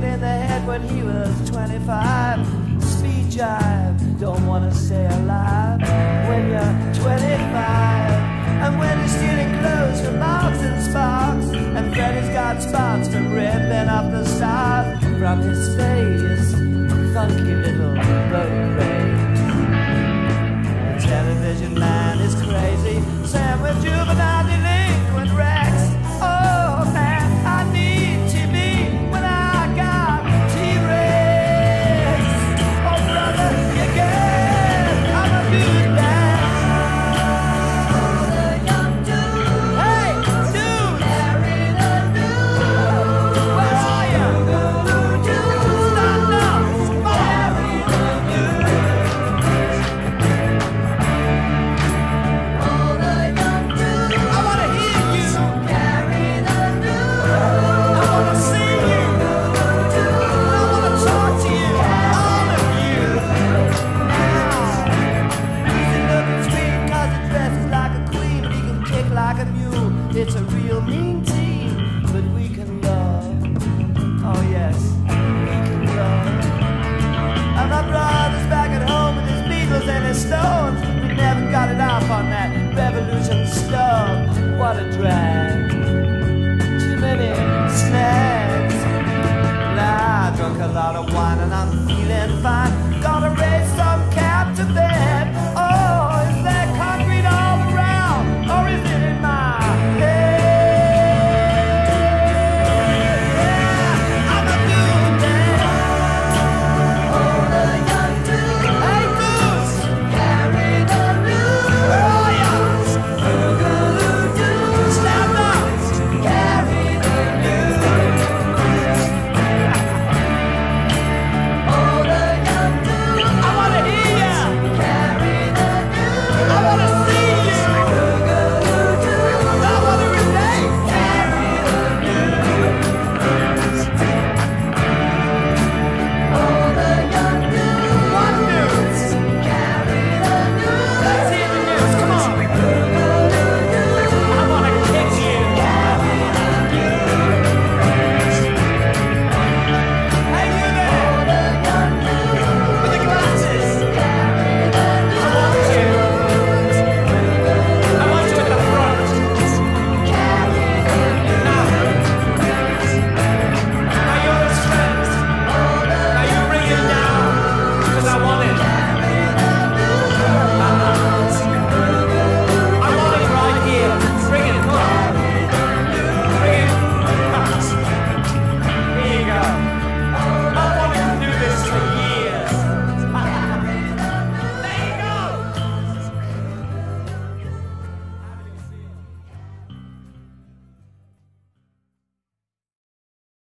hit in the head when he was 25. Speed jive, don't wanna stay alive when you're 25. And when he's stealing clothes from Marks and Sparks, and Freddy's got spots from ripping up the stars from his face. Funky little boat race. It's a real mean team, but we can love. Oh yes, we can love. And my brother's back at home with his Beatles and his Stones. We never got it off on that revolution stuff. What a drag.